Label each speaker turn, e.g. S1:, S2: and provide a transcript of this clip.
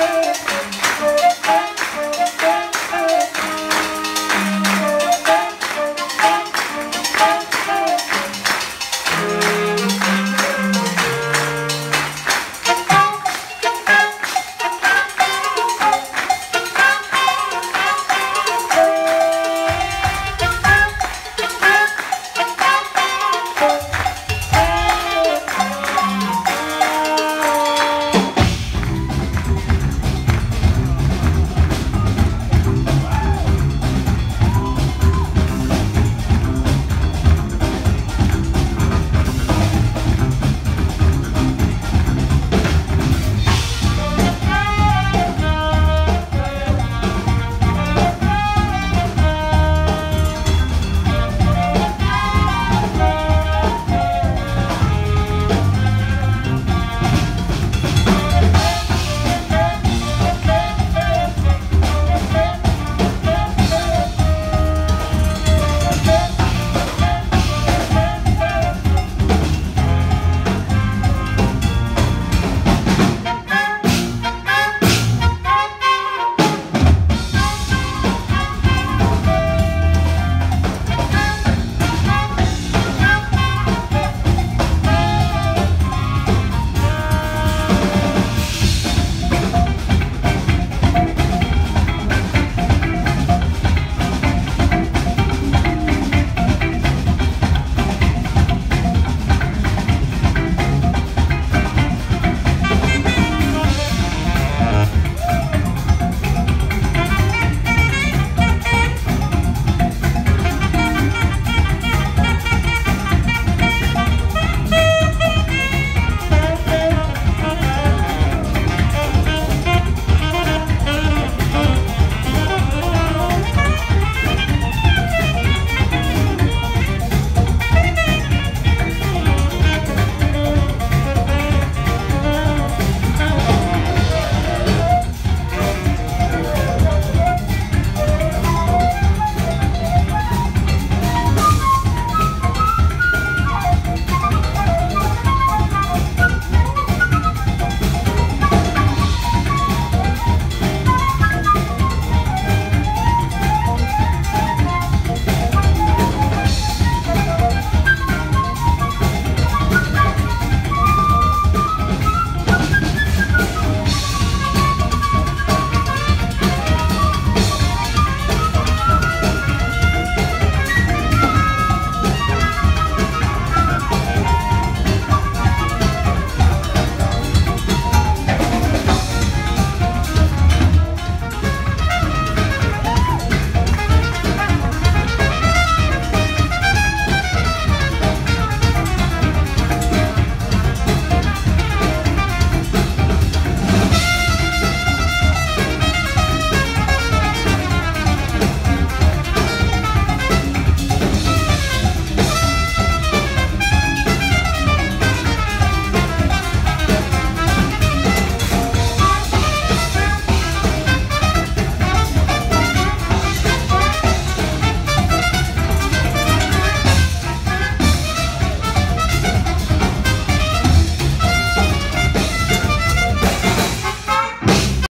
S1: Hey!